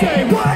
Say what?